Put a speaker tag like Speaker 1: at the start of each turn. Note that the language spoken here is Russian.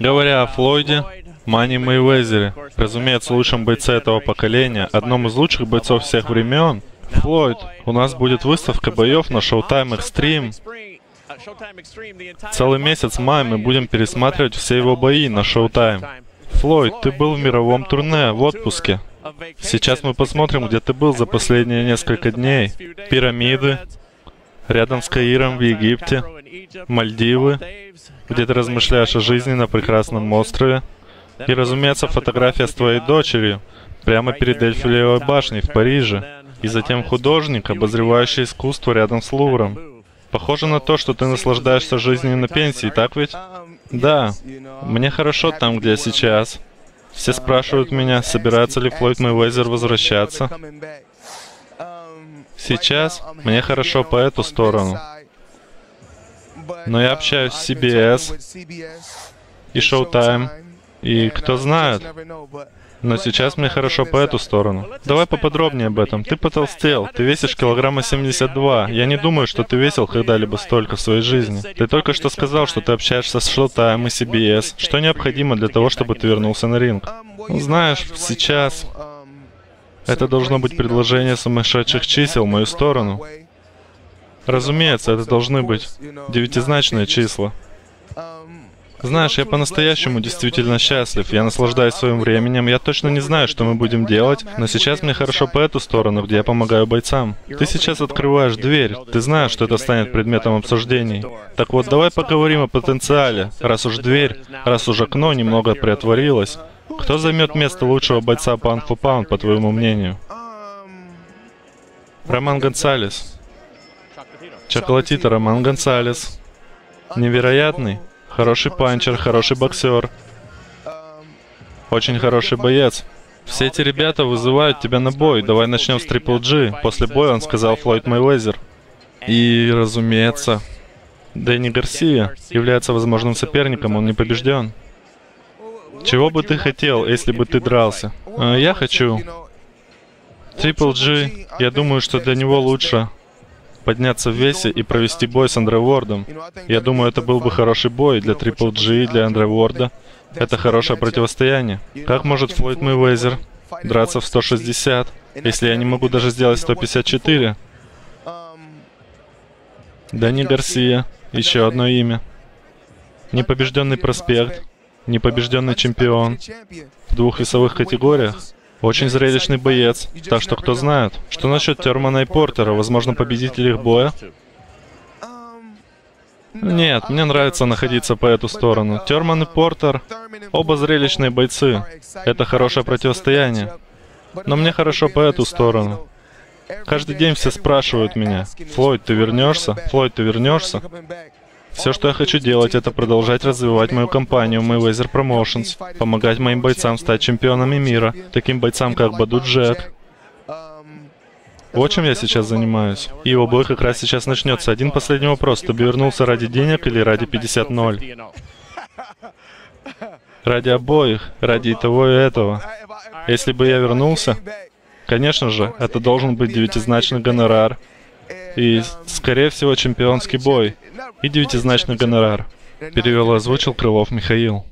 Speaker 1: Говоря о Флойде, Мани Мэйвезере, разумеется, лучшем бойце этого поколения, одном из лучших бойцов всех времен, Флойд, у нас будет выставка боев на Showtime Extreme. Целый месяц в мае мы будем пересматривать все его бои на Showtime. Флойд, ты был в мировом турне, в отпуске. Сейчас мы посмотрим, где ты был за последние несколько дней. Пирамиды, рядом с Каиром в Египте, Мальдивы, где ты размышляешь о жизни на прекрасном острове. И, разумеется, фотография с твоей дочерью, прямо перед Эльфилевой башней в Париже. И затем художник, обозревающий искусство рядом с Лувром. Похоже на то, что ты наслаждаешься жизнью на пенсии, так ведь? Да. Мне хорошо там, где я сейчас. Все спрашивают меня, собирается ли Флойд Мэйвезер возвращаться. Сейчас мне хорошо по эту сторону. Но я общаюсь с CBS и Showtime, и кто знает, но сейчас мне хорошо по эту сторону. Давай поподробнее об этом. Ты потолстел, ты весишь килограмма 72. Я не думаю, что ты весил когда-либо столько в своей жизни. Ты только что сказал, что ты общаешься с Showtime и CBS. Что необходимо для того, чтобы ты вернулся на ринг? Знаешь, сейчас... Это должно быть предложение сумасшедших чисел в мою сторону. Разумеется, это должны быть девятизначные числа. Знаешь, я по-настоящему действительно счастлив. Я наслаждаюсь своим временем. Я точно не знаю, что мы будем делать, но сейчас мне хорошо по эту сторону, где я помогаю бойцам. Ты сейчас открываешь дверь. Ты знаешь, что это станет предметом обсуждений. Так вот, давай поговорим о потенциале. Раз уж дверь, раз уж окно немного приотворилось. Кто займет место лучшего бойца паунд for паунд, по твоему мнению? Роман Гонсалес. Чоколатита Роман Гонсалес. Невероятный. Хороший панчер, хороший боксер. Очень хороший боец. Все эти ребята вызывают тебя на бой. Давай начнем с Трипл G. После боя он сказал Флойд Мэйвезер. И, разумеется, Дэнни Гарсия является возможным соперником, он не побежден. Чего бы ты хотел, если бы ты дрался? А, я хочу. Трипл G, я думаю, что для него лучше подняться в весе и провести бой с Андре Уордом. Я думаю, это был бы хороший бой для Triple G для Андре Уорда. Это хорошее противостояние. Как может Флойд Мэйвезер драться в 160, если я не могу даже сделать 154? Дани Гарсия. Еще одно имя. Непобежденный проспект. Непобежденный чемпион. В двух весовых категориях. Очень зрелищный боец, так что кто знает. Что насчет Термана и Портера, возможно, победитель их боя? Нет, мне нравится находиться по эту сторону. Терман и Портер — оба зрелищные бойцы. Это хорошее противостояние. Но мне хорошо по эту сторону. Каждый день все спрашивают меня, «Флойд, ты вернешься? Флойд, ты вернешься?» Все, что я хочу делать, это продолжать развивать мою компанию Mayweather Promotions, помогать моим бойцам стать чемпионами мира, таким бойцам, как Баду Джек. Вот чем я сейчас занимаюсь. И его бой как раз сейчас начнется. Один последний вопрос. Ты бы вернулся ради денег или ради 50-0? Ради обоих, ради того и этого. Если бы я вернулся, конечно же, это должен быть девятизначный гонорар. И, скорее всего, чемпионский бой и девятизначный гонорар. Перевел и озвучил Крылов Михаил.